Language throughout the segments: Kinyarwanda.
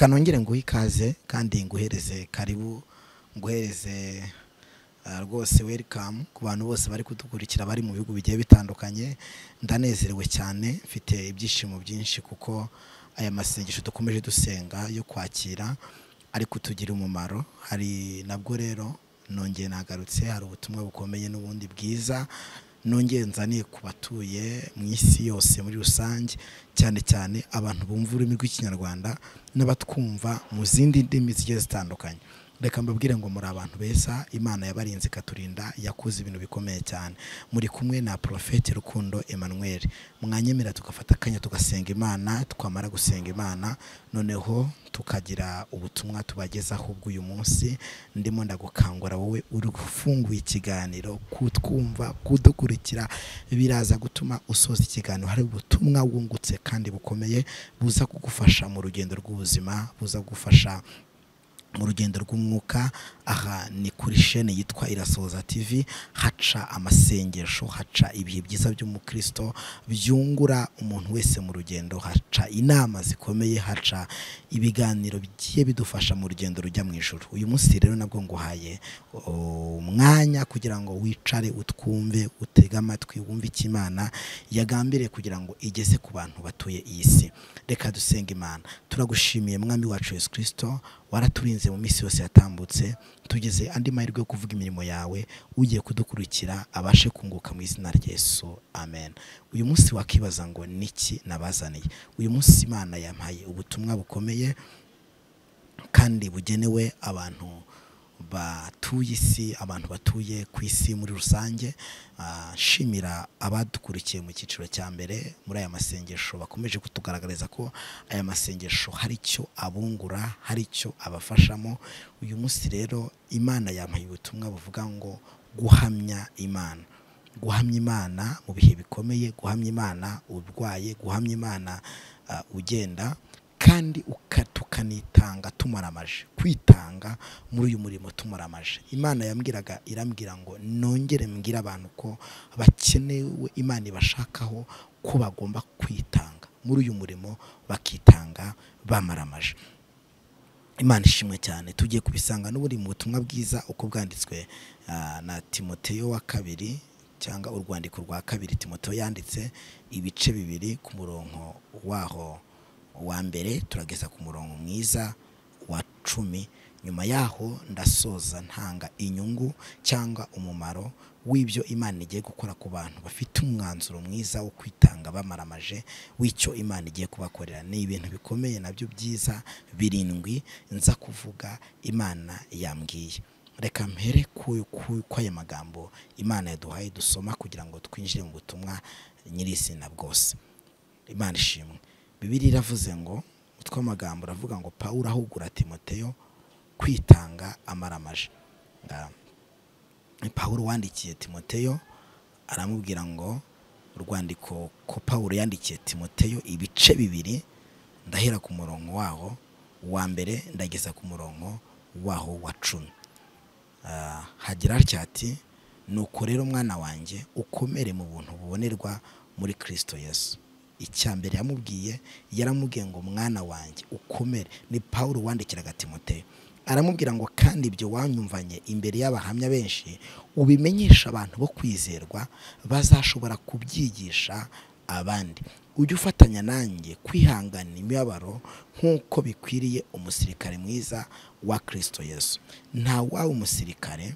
reka nongere nguhe ikaze kandi nguhereze karibu nguhereze ah, rwose welcome ku bantu bose bari kudukurikira bari mu bihugu bigiye bitandukanye. Ndanezerewe cyane mfite ibyishimo byinshi kuko aya masengesho dukomeje dusenga yo kwakira ari kutugira umumaro. Hari nabwo rero nongeye nagarutse hari ubutumwa bukomeye n'ubundi bwiza. Nongeye nzaniye ku batuye mu isi yose muri rusange cyane cyane abantu bumva ururimi rw'ikinyarwanda n'abatwumva mu zindi ndimi zigiye zitandukanye. Reka mbabwire ngo muri abantu beza imana yabarinze ikaturinda yakoze ibintu bikomeye cyane. Muri kumwe na porofeti rukundo emmanuel. Mwanyemera tugafata akanya tugasenga imana twamara gusenga imana noneho tukagira ubutumwa tubagezaho bw'uyu munsi ndimo ndagukangura wowe uri ufunguye ikiganiro kutwumva kudukurikira biraza gutuma usoza ikiganiro. Hari ubutumwa wungutse kandi bukomeye buza kugufasha mu rugendo rw'ubuzima buza kugufasha mu rugendo rw'umwuka aha ni kuri shene yitwa irasoza tv haca amasengesho haca ibihe byiza by'umukristo byungura umuntu wese mu rugendo haca inama zikomeye haca ibiganiro bigiye bidufasha mu rugendo rujya mu ijoro uyu munsi rero nabwo nguhaye umwanya kugira ngo wicare utwumve utege amatwi wumve icyo imana yagambiriye kugira ngo igeze ku bantu batuye iyi si. Reka dusenga imana. Turagushimiye mwami wacu yesu kirisito waraturinze mu minsi yose yatambutse tugeze andi mahirwe yo kuvuga imirimo yawe ugiye kudukurikira abashe kunguka mu izina Yesu. Amen. Uyu munsi wakibaza ngo niki nabazaniye? Uyu munsi imana yampaye ubutumwa bukomeye kandi bugenewe abantu batuye isi abantu batuye ku isi muri rusange Ah, nshimira abadukurikiye mu cyiciro cya mbere muri aya masengesho bakomeje kutugaragariza ko aya masengesho hari icyo abungura hari icyo abafashamo. Uyu munsi rero imana yampaye ubutumwa buvuga ngo guhamya imana. Guhamya imana mu bihe bikomeye guhamya imana urwaye guhamya imana ah, ugenda. Kandi uka- tukanitanga tumaramaje kwitanga muri uyu murimo tumaramaje imana yambwiraga irambwira ngo nongere mbwire abantu ko bakenewe imana ibashakaho ko bagomba kwitanga. Muri uyu murimo bakitanga bamaramaje. Imana ishimwe cyane. Tugiye kubisanga n'ubundi mu butumwa bwiza uko bwanditswe ah, na timoteyo wa kabiri cyangwa urwandiko rwa kabiri. Timoteyo yanditse ibice bibiri ku murongo waho. Wa mbere turageza ku murongo mwiza wa cumi. Nyuma yaho ndasoza ntanga inyungu cyangwa umumaro w'ibyo imana igiye gukora ku bantu bafite umwanzuro mwiza wo kwitanga bamaramaje w'icyo imana igiye kubakorera. Ni ibintu bikomeye na byo byiza birindwi nza kuvuga imana yambwiye. Reka mpere ku- kw'aya magambo imana yaduhaye dusoma kugira ngo twinjire mu butumwa nyirizina bwose. Imana ishimwe. Bibiri iravuze ngo utwo amagambo uravuga ngo pawulo ahugura timoteyo kwitanga amaramaje pawulo wandikiye timoteyo aramubwira ngo urwandiko ko pawulo yandikiye timoteyo ibice bibiri ndahera ku murongo waho wa mbere ndageza ku murongo waho wa cumi. Ah, hagira ati nuko rero mwana wanjye ukomere mu buntu bubonerwa muri kirisito yesu. Icya mbere yamubwiye yaramubwiye ngo mwana wanjye ukomere. Ni pawulo wandikiraga timoteyo. Aramubwira ngo kandi ibyo wanyumvanye imbere y'abahamya benshi ubimenyesha abantu bo kwizerwa bazashobora kubyigisha abandi. Ujye ufatanya nanjye kwihangana imibabaro nk'uko bikwiriye umusirikare mwiza wa kirisito yesu. Nta waba umusirikare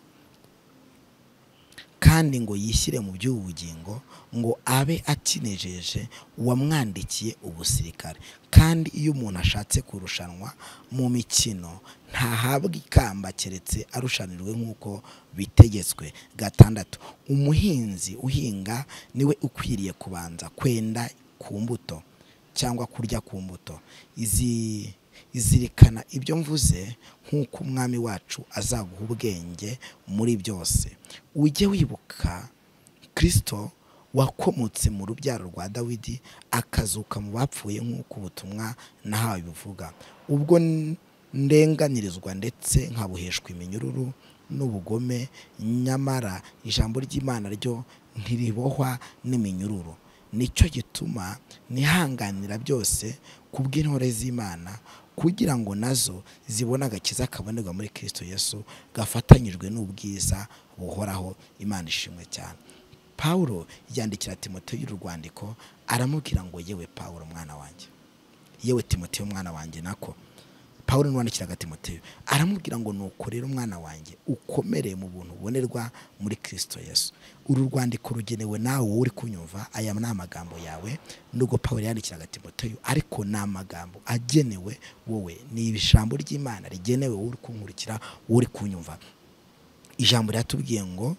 kandi ngo yishyire mu by'ubugingo ngo abe akinejeje uwamwandikiye ubusirikare. Kandi iyo umuntu ashatse kurushanwa mu mikino ntahabwa ikamba keretse arushanirwe nk'uko bitegetswe. Gatandatu umuhinzi uhinga ni we ukwiriye kubanza kwenda ku mbuto cyangwa kurya ku mbuto. Izi izirikana ibyo mvuze nk'uko umwami wacu azaguha ubwenge muri byose. Ujye wibuka kirisito wakomotse mu rubyaro rwa dawidi akazuka mu bapfuye nk'uko ubutumwa nahawe bivuga. Ubwo ndenganirizwa ndetse nkabuheshwa iminyururu n'ubugome nyamara ijambo ry'imana ryo ntiribohwa n'iminyururu. Nicyo gituma nihanganira byose ku bw'intore z'imana kugira ngo na zo zibone agakiza kabonerwa muri kirisito yesu gafatanyijwe n'ubwiza buhoraho imana ishimwe cyane. Paul yandikira timoteyo y'uru rwandiko aramubwira ngo yewe paul mwana wanjye. Yewe timoteyo mwana wanjye nako. Paul n'uwandikiraga timoteyo. Aramubwira ngo nuko rero umwana wanjye ukomereye mu buntu bubonerwa muri kirisito yesu. Uru rwandiko rugenewe nawe uri kunyumva aya ni amagambo yawe nubwo paul yandikiraga timoteyo ariko ni amagambo agenewe wowe. Ni ijambo ry'imana rigenewe uri kunkurikira uri kunyumva. Ijambo riratubwiye ngo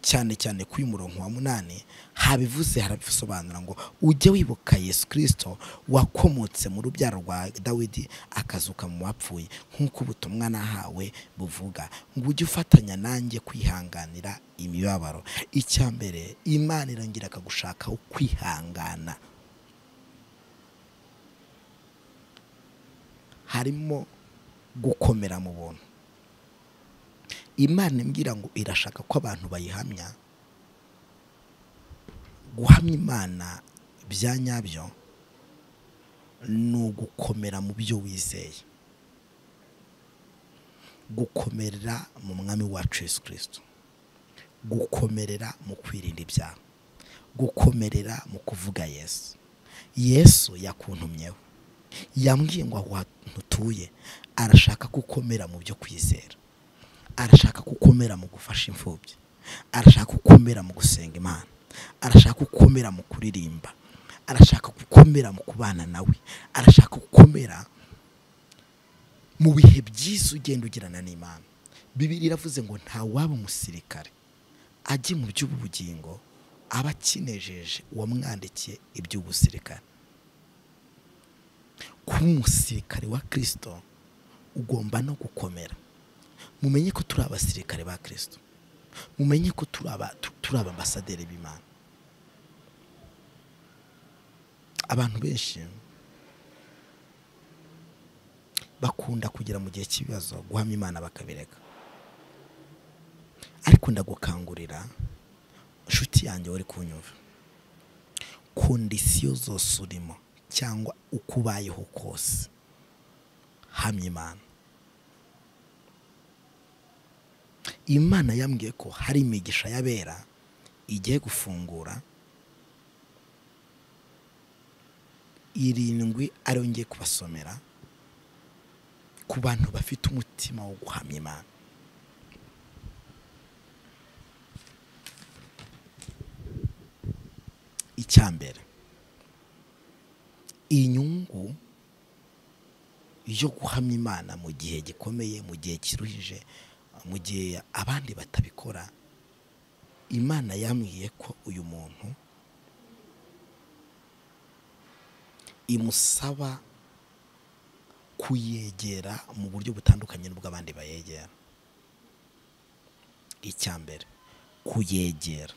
cyane cyane kuri murongo wa munani habivuze harabisobanura ngo ujye wibuka yesu kirisito wakomotse mu rubyaro rwa dawidi akazuka mu bapfuye. Nk'uko ubutumwa nahawe buvuga ngo ujye ufatanya nanjye kwihanganira imibabaro. Icya mbere imana irongera akagushaka ukwihangana. Harimo gukomera mu buntu. Imana imbwira ngo irashaka ko abantu bayihamya. Guhamya imana bya nyabyo ni ugukomera mu byo wizeye. Gukomerera mu mwami wacu Yesu kirisito gukomerera mu kwirinda ibyaha. Gukomerera mu kuvuga yesu. Yesu yakuntumyeho. Yambwiye ngo aho hantu utuye arashaka gukomera mu byo kwizera. Arashaka gukomera mu gufasha imfubyi arashaka gukomera mu gusenga imana arashaka gukomera mu kuririmba arashaka gukomera mu kubana nawe arashaka gukomera mu bihe byiza ugenda ugirana n'imana. Bibiri iravuze ngo nta waba umusirikare ajye mu by'ubugingo aba akinejeje uwamwandikiye iby'ubusirikare. Kuba umusirikare wa kirisito ugomba no gukomera. Mumenye ko turi abasirikare ba kirisito mumenye ko turi ababasaderi b'imana. Abantu benshi bakunda kugera mu gihe cy'ibibazo guhamya imana bakabireka. Ariko ndagukangurira inshuti yanjye wari kunyumva kondisiyo zose urimo cyangwa uko ubayeho kose hamya imana. Imana yambwiye ko hari imigisha y'abera igiye gufungura irindwi ariyo ngiye kubasomera ku bantu bafite umutima wo guhamya imana. Icya mbere inyungu yo guhamya imana mu gihe gikomeye mu gihe kiruhije mu gihe abandi batabikora imana yambwiye ko uyu muntu imusaba kuyegera mu buryo butandukanye n'ubw'abandi bayegera. Icya mbere kuyegera.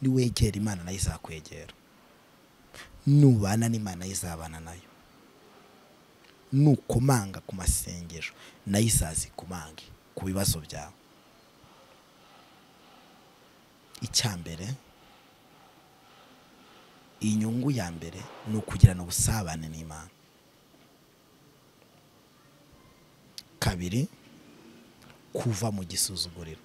Niwegera imana na yo izakwegera. Nubana n'imana na yo izabana na yo nukomanga ku masengesho. Nayo izazikumange ku bibazo byawe. Icya mbere inyungu ya mbere ni ukugirana ubusabane n'imana. Kabiri kuva mu gisuzuguriro.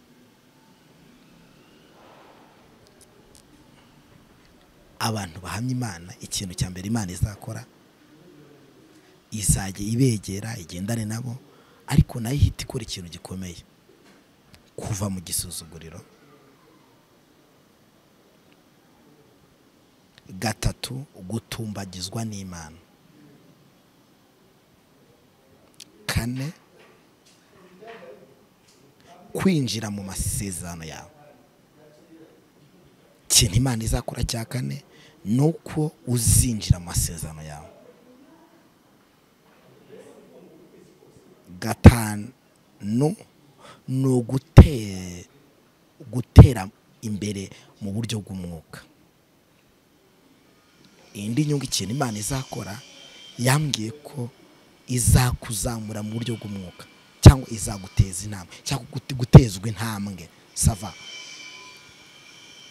Abantu bahamya imana ikintu cya mbere imana izakora izajya ibegera igendane nabo ariko na yo ihita ikora ikintu gikomeye. Kuva mu gisuzuguriro. Gatatu gutumbagizwa n'imana. Kane kwinjira mu masezerano yawe. Ikintu imana izakora cya kane ni uko uzinjira mu masezerano yawe. Gatanu ni ugutera imbere mu buryo bw'umwuka. Indi nyungu ikintu imana izakora yambwiye ko izakuzamura mu buryo bw'umwuka cyangwa izaguteza intambwe cyangwa gutezwa intambwe. Sava.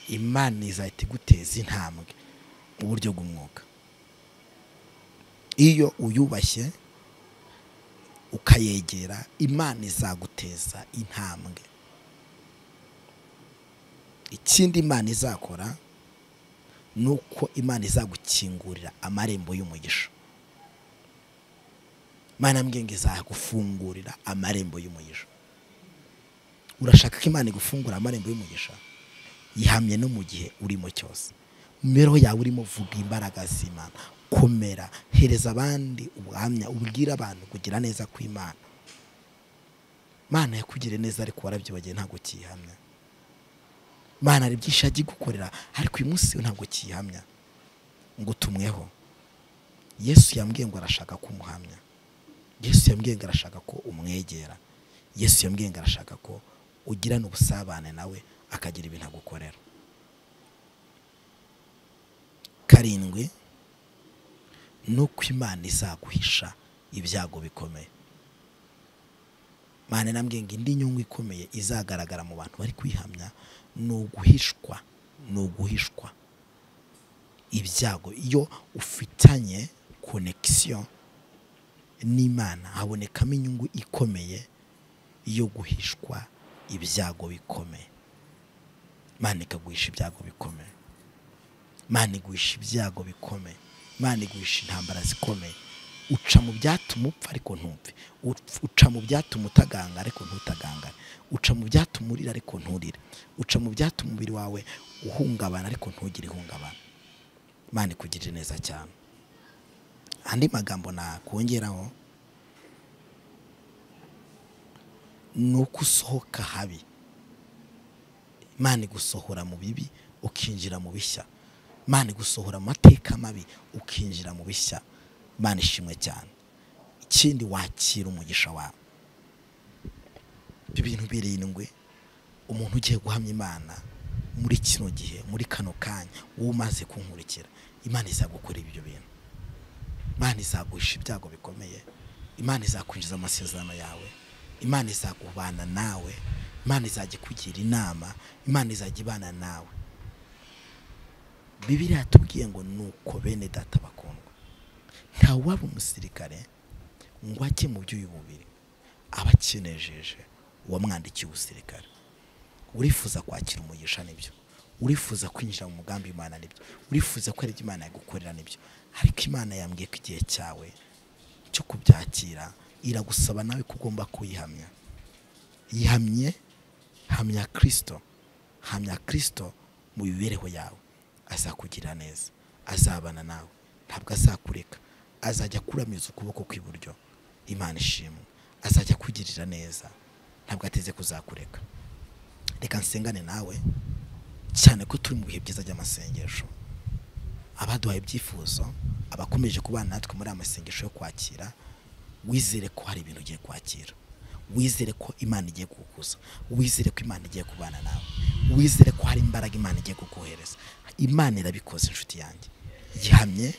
Imana izahita iguteza intambwe mu buryo bw'umwuka. Iyo uyubashye ukayegera imana izaguteza intambwe. Ikindi imana izakora ni uko imana izagukingurira amarembo y'umugisha. Imana mbwenge izagufungurira amarembo y'umugisha. Urashaka ko imana igufungura amarembo y'umugisha? Yihamye no mu gihe urimo cyose. Mu mibereho yawe urimo vuga imbaraga z'imana. Komera hereza abandi ubuhamya ubwire abantu kugira neza kw'imana. Imana yakugiriye neza ariko warabyibagiwe ntabwo kiyihamya imana hari byinshi yagiye gukorera ariko uyu munsi ntabwo kiyihamya ngo utumweho. Yesu yambwiye ngo arashaka ko umuhamya. Yesu yambwiye ngo arashaka ko umwegera. Yesu yambwiye ngo arashaka ko ugirana ubusabane nawe akagira ibintu agukorera. Karindwi ni uko imana izaguhisha ibyago bikomeye. Imana nambwiye ngo indi nyungu ikomeye izagaragara mu bantu bari kwihamya ni uguhishwa ni uguhishwa. Ibyago iyo ufitanye konekisiyo n'imana habonekamo inyungu ikomeye yo guhishwa ibyago bikomeye. Imana ikaguhisha ibyago bikomeye. Imana iguhisha ibyago bikomeye. Imana iguhisha intambara zikomeye. Uca mu byatuma upfa ariko ntupfe uca mu byatuma utaganga ariko ntutagangane. Uca mu byatuma urira ariko nturire. Uca mu byatuma umubiri wawe uhungabana ariko ntugire ihungabana. Imana ikugirire neza cyane. Andi magambo nakongeraho ni uko usohoka habi. Imana igusohora mu bibi ukinjira mu bishya. Imana igusohora mu mateka mabi ukinjira mu bishya. Imana ishimwe cyane. Ikindi wakira umugisha wawe. Ibyo bintu birindwi umuntu ugiye guhamya imana muri kino gihe muri kano kanya wowe umaze kunkurikira. Imana izagukorera ibyo bintu. Imana izaguhisha ibyago bikomeye. Imana izakwinjiza amasezerano yawe. Imana izagubana nawe. Imana izajya ikugira inama. Imana izajya ibana nawe. Bibiri yatubwiye ngo ni uko bene data bakundwa. Ntawaba umusirikare ngo ajye mu by'uyu aba akinejeje uwamwandikiye ubusirikare. Urifuza kwakira umugisha ni byo? Urifuza kwinjira mu mugambi w'imana ni byo? Urifuza ko ari byo imana yagukorera ni byo? Ariko imana yambwiye ko igihe cyawe cyo kubyakira iragusaba nawe ko ugomba kuyihamya. Yihamye hamya kirisito hamya kirisito mu mibereho yawe. Azakugirira neza azabana nawe. Ntabwo azakureka. Azajya akuramiza ukuboko kw'iburyo. Imana ishimwe. Azajya akugirira neza. Ntabwo ateze kuzakureka. Reka nsengane nawe. Cyane ko turi mu bihe byiza by'amasengesho. Abaduhaye ibyifuzo abakomeje kubana natwe muri aya masengesho yo kwakira wizere ko hari ibintu ugiye kwakira. Wizere ko imana igiye kugukuza wizere ko imana igiye kubana nawe. Wizere ko hari imbaraga imana igiye kukohereza imana irabikoze inshuti yanjye. Gihamye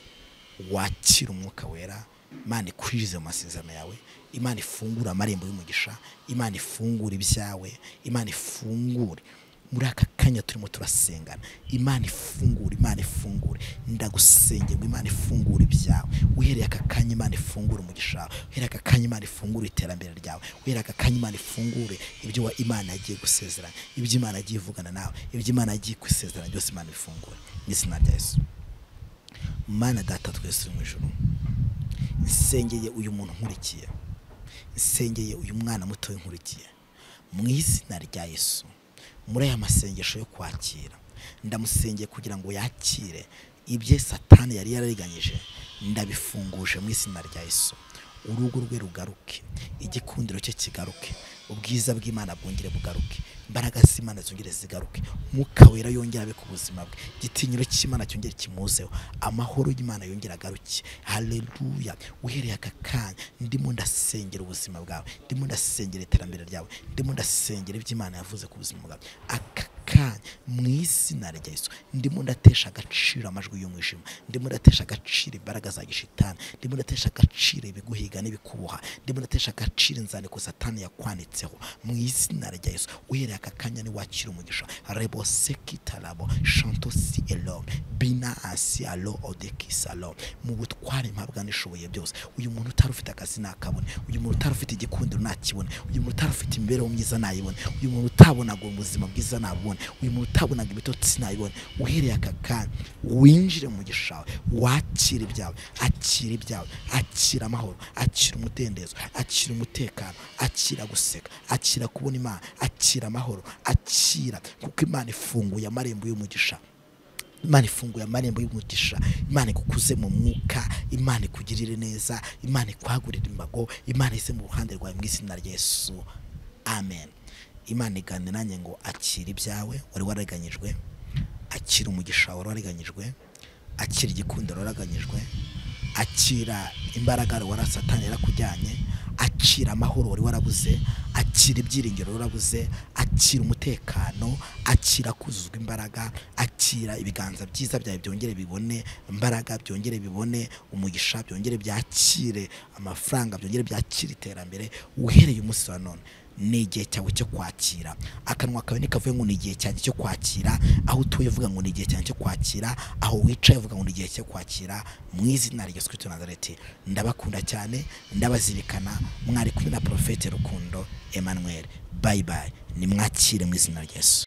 wakira umwuka wera. Imana ikwinjize mu masezerano yawe. Imana ifungure amarembo y'umugisha. Imana ifungure ibyawe. Imana ifungure muri aka kanya turimo turasengana. Imana ifungure imana ifungure. Ndagusenge ngo imana ifungure ibyawe. Uhereye aka kanya imana ifungure umugisha wawe. Uhereye aka kanya imana ifungure iterambere ryawe. Uhereye aka kanya imana ifungure ibyo wa imana yagiye gusezeranya ibyo imana yagiye ivugana nawe ibyo imana yagiye gusezeranya byose imana ifungure. Mu izina rya yesu. Mana data twese mu ijoro nsengeye uyu muntu nkurikiye. Nsengeye uyu mwana muto nkurikiye. Mu izina rya yesu. Muri aya masengesho yo kwakira. Ndamusengeye kugira ngo yakire ibye satani yari yarariganyije. Ndabifunguje mu izina rya yesu. Urugo rwe rugaruke igikundiro cye kigaruke ubwiza bw'imana bwongere bugaruke imbaraga z'imana zongere zigaruke umwuka wera yongera abe ku buzima bwe igitinyiro cy'imana cyongere kimuzeho amahoro y'imana yongere agaruke. Haleluya uhereye aka kanya ndimo ndasengera ubuzima bwawe ndimo ndasengera iterambere ryawe ndimo ndasengera ibyo imana yavuze ku buzima bwawe. Aka kanya mu izina rya Yesu ndimo ndatesha agaciro amajwi y'umwijima. Ndimo ndatesha agaciro imbaraga za gishitani ndimo ndatesha agaciro ibiguhiga n'ibikuboha. Ndimo ndatesha agaciro inzandiko satani yakwanitseho. Mu izina rya Yesu uhereye aka kanya ni wakira umugisha. Rebo sekitarabo shanto si elom bina asi alo odeki salo. Mu butware mpabwa nishoboye byose. Uyu muntu utari ufite akazi nakabone uyu muntu utari ufite igikundiro nakibone uyu muntu utari ufite imibereho myiza nayibone. Uyu muntu utabonaga ubuzima bwiza nabubone uyu muntu utabonaga ibitotsi nayibone uhereye aka kanya. Winjire mu gishawe. Wakira ibyawe. Akira ibyawe. Akira amahoro. Akira umudendezo. Akira umutekano. Akira guseka. Akira kubona imana. Akira amahoro. Akira. Kuko imana ifunguye amarembo y'umugisha. Imana ifunguye amarembo y'umugisha. Imana igukuze mu mwuka. Imana ikugirire neza. Imana ikwagurire imbago. Imana ize mu ruhande rwawe mu izina rya Yesu. Amen. Imana igane nanjye ngo akira ibyawe wari waraganyijwe akira umugisha wari waraganyijwe akira igikundiro waraganyijwe akira imbaraga wari satani yarakujyanye akira amahoro wari warabuze akira ibyiringiro warabuze akira umutekano akira kuzuzwa imbaraga akira ibiganza byiza byawe byongere bibone imbaraga byongere bibone umugisha byongere byakire amafaranga byongere byakire iterambere uhereye umunsi wa none. Ni igihe cyawe cyo kwakira. Akanwa kawe nikavuye ngo ni igihe cyanjye cyo kwakira. Aho utuye uvuga ngo ni igihe cyanjye cyo kwakira. Aho wicaye uvuga ngo ni igihe cyo kwakira. Mu izina rya Kristo Nazareti ndabakunda cyane ndabazirikana. Mwari kumwe na Profete Rukundo Emmanuel. Bye bye. Nimwakire mu izina rya Yesu.